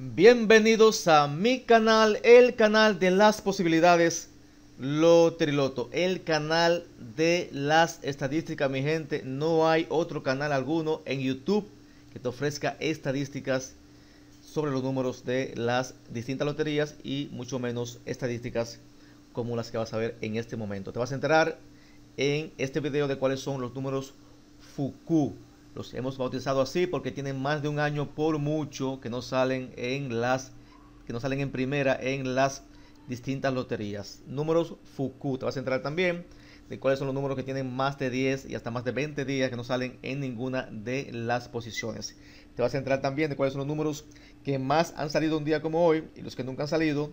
Bienvenidos a mi canal, el canal de las posibilidades Loteriloto, el canal de las estadísticas, mi gente. No hay otro canal alguno en YouTube que te ofrezca estadísticas sobre los números de las distintas loterías y mucho menos estadísticas como las que vas a ver en este momento. Te vas a enterar en este video de cuáles son los números FUKU los hemos bautizado así porque tienen más de un año por mucho que no salen en las que no salen en primera en las distintas loterías. Números FUCU. Te vas a entrar también de cuáles son los números que tienen más de 10 y hasta más de 20 días que no salen en ninguna de las posiciones. Te vas a entrar también de cuáles son los números que más han salido un día como hoy y los que nunca han salido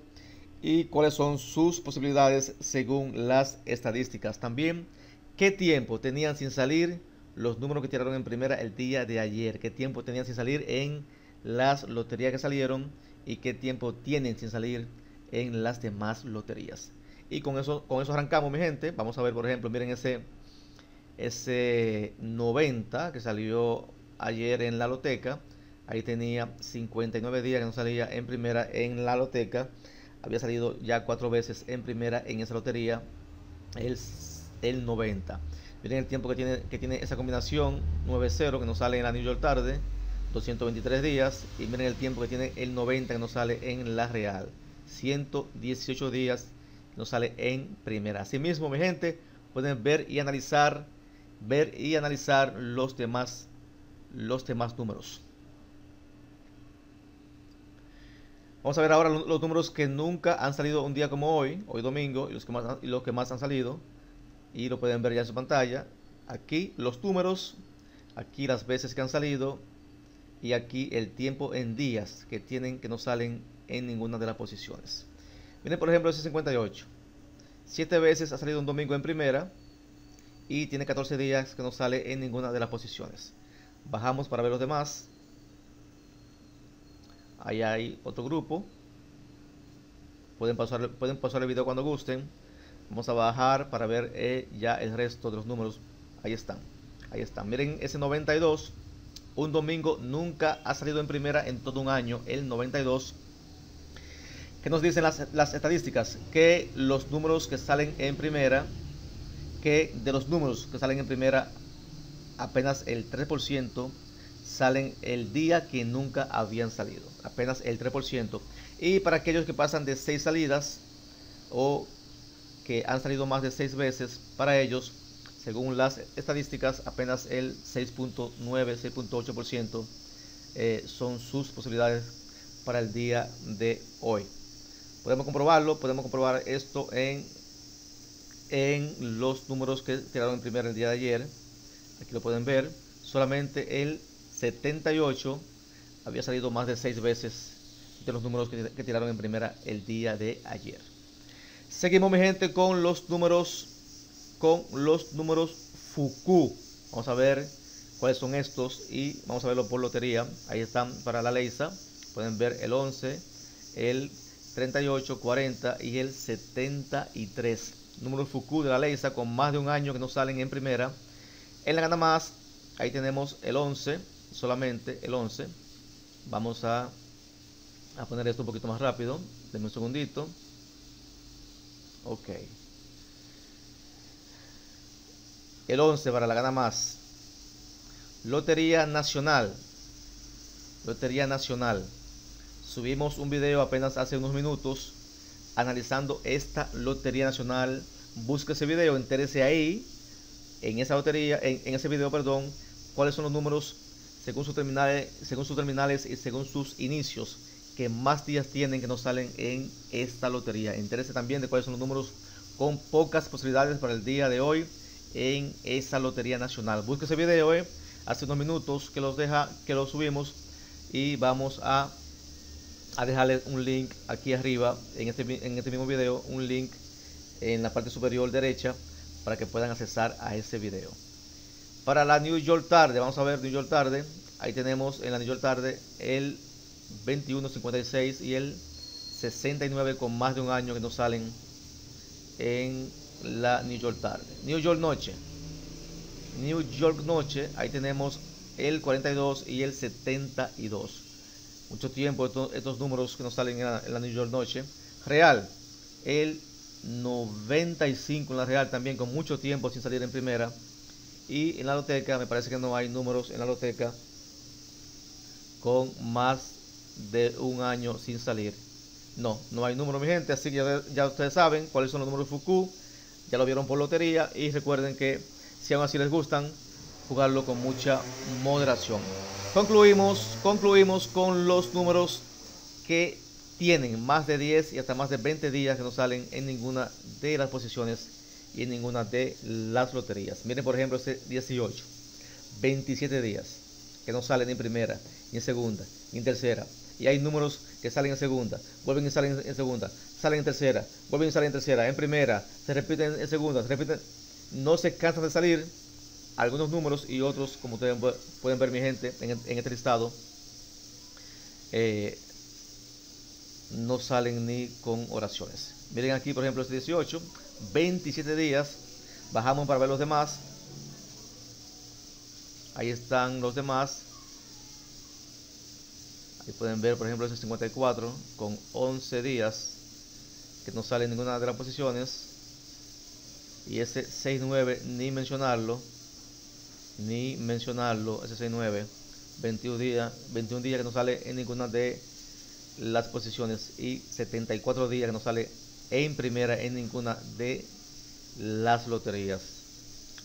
y cuáles son sus posibilidades según las estadísticas. También qué tiempo tenían sin salir los números que tiraron en primera el día de ayer, qué tiempo tenían sin salir en las loterías que salieron y qué tiempo tienen sin salir en las demás loterías. Y con eso, con eso arrancamos, mi gente. Vamos a ver, por ejemplo, miren ese, ese 90 que salió ayer en la loteca. Ahí tenía 59 días que no salía en primera en la loteca. Había salido ya cuatro veces en primera en esa lotería. El, el 90. Miren el tiempo que tiene, que tiene esa combinación 9-0 que nos sale en la New York tarde, 223 días. Y miren el tiempo que tiene el 90 que nos sale en la Real, 118 días nos sale en primera. Asimismo, mi gente, pueden ver y analizar, ver y analizar los demás, los demás números. Vamos a ver ahora los números que nunca han salido un día como hoy, hoy domingo, y los que más, y los que más han salido y lo pueden ver ya en su pantalla. Aquí los números, aquí las veces que han salido y aquí el tiempo en días que tienen que no salen en ninguna de las posiciones. Miren por ejemplo ese 58. Siete veces ha salido un domingo en primera y tiene 14 días que no sale en ninguna de las posiciones. Bajamos para ver los demás. Ahí hay otro grupo. Pueden pasar, pueden pasar el video cuando gusten. Vamos a bajar para ver eh, ya el resto de los números. Ahí están. Ahí están. Miren ese 92. Un domingo nunca ha salido en primera en todo un año. El 92. ¿Qué nos dicen las, las estadísticas? Que los números que salen en primera, que de los números que salen en primera, apenas el 3% salen el día que nunca habían salido. Apenas el 3%. Y para aquellos que pasan de 6 salidas o que han salido más de 6 veces, para ellos, según las estadísticas, apenas el 6.9, 6.8% eh, son sus posibilidades para el día de hoy. Podemos comprobarlo, podemos comprobar esto en, en los números que tiraron en primer el día de ayer. Aquí lo pueden ver. Solamente el 78 había salido más de 6 veces de los números que tiraron en primera el día de ayer. Seguimos mi gente con los números con los números FUKU. Vamos a ver cuáles son estos y vamos a verlo por lotería. Ahí están para la Leisa. Pueden ver el 11, el 38, 40 y el 73. Números FUKU de la Leisa con más de un año que no salen en primera. En la gana más, ahí tenemos el 11, solamente el 11. Vamos a, a poner esto un poquito más rápido. Denme un segundito. Ok. El 11 para la gana más. Lotería Nacional. Lotería Nacional. Subimos un video apenas hace unos minutos analizando esta Lotería Nacional. Busque ese video, entérese ahí, en esa lotería, en, en ese video, perdón, cuáles son los números según sus terminales, según sus terminales y según sus inicios que más días tienen que no salen en esta lotería. Interese también de cuáles son los números con pocas posibilidades para el día de hoy en esa lotería nacional. Busque ese video eh, hace unos minutos que los deja, que lo subimos y vamos a, a dejarles un link aquí arriba en este, en este mismo video, un link en la parte superior derecha para que puedan accesar a ese video. Para la New York tarde, vamos a ver New York tarde. Ahí tenemos en la New York tarde el 21.56 y el 69 con más de un año que no salen en la New York tarde. New York noche. New York noche, ahí tenemos el 42 y el 72. mucho tiempo estos, números que nos salen en la New York Noche. Real, el 95 en la Real también con mucho tiempo sin salir en primera. Y en la loteca me parece que no hay números en la loteca con más de un año sin salir. No, no hay número mi gente, así que ya, ustedes saben cuáles son los números de Fuku. Ya lo vieron por lotería y recuerden que si aún así les gustan, jugarlo con mucha moderación. Concluimos, concluimos con los números que tienen más de 10 y hasta más de 20 días que no salen en ninguna de las posiciones y en ninguna de las loterías. Miren por ejemplo este 18, 27 días que no salen en primera, ni en segunda, ni en tercera. Y hay números que salen en segunda, vuelven y salen en segunda, salen en tercera, vuelven y salen en tercera, en primera, se repiten en segunda, se repiten, no se cansan de salir algunos números y otros, como ustedes pueden ver mi gente en, este listado, eh, no salen ni con oraciones. Miren aquí, por ejemplo, este 18, 27 días. Bajamos para ver los demás. Ahí están los demás. Ahí pueden ver, por ejemplo, ese 54 con 11 días que no sale en ninguna de las posiciones. Y ese 69 ni mencionarlo. Ni mencionarlo, ese 69. 21 días, 21 días que no sale en ninguna de las posiciones y 74 días que no sale en primera en ninguna de las loterías.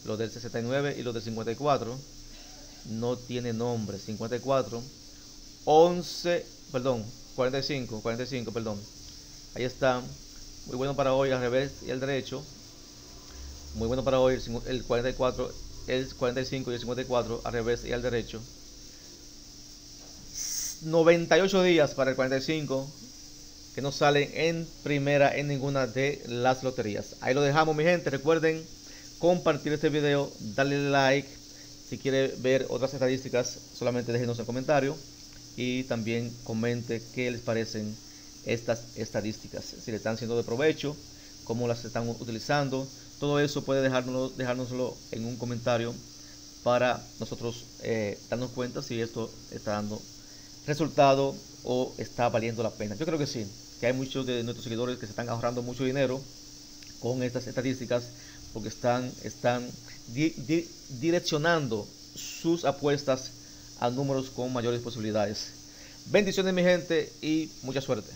Los del 69 y los del 54 no tiene nombre. 54, 11, perdón, 45, 45, perdón. Ahí está. Muy bueno para hoy al revés y al derecho. Muy bueno para hoy el 44, el 45 y el 54 al revés y al derecho. 98 días para el 45 que no salen en primera en ninguna de las loterías. Ahí lo dejamos mi gente. Recuerden compartir este video, darle like. Si quiere ver otras estadísticas, solamente déjenos en comentario. Y también comente qué les parecen estas estadísticas. Si le están siendo de provecho, cómo las están utilizando. Todo eso puede dejárnoslo, dejárnoslo en un comentario para nosotros eh, darnos cuenta si esto está dando resultado o está valiendo la pena. Yo creo que sí, que hay muchos de nuestros seguidores que se están ahorrando mucho dinero con estas estadísticas porque están, están direccionando sus apuestas a números con mayores posibilidades. Bendiciones mi gente y mucha suerte.